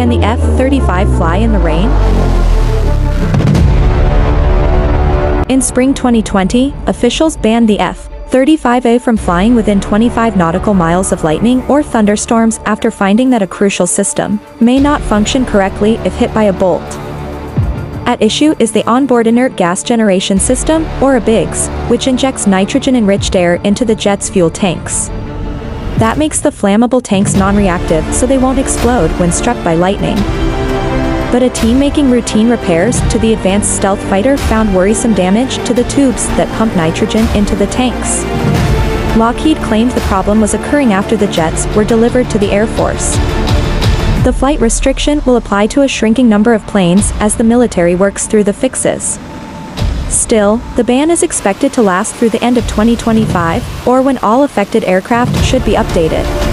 Can the F-35 fly in the rain? In spring 2020, officials banned the F-35A from flying within 25 nautical miles of lightning or thunderstorms after finding that a crucial system may not function correctly if hit by a bolt. At issue is the onboard inert gas generation system, or OBIGGS, which injects nitrogen-enriched air into the jet's fuel tanks. That makes the flammable tanks non-reactive so they won't explode when struck by lightning but a team making routine repairs to the advanced stealth fighter found worrisome damage to the tubes that pump nitrogen into the tanks. Lockheed claimed the problem was occurring after the jets were delivered to the Air Force. The flight restriction will apply to a shrinking number of planes as the military works through the fixes. Still, the ban is expected to last through the end of 2025, or when all affected aircraft should be updated.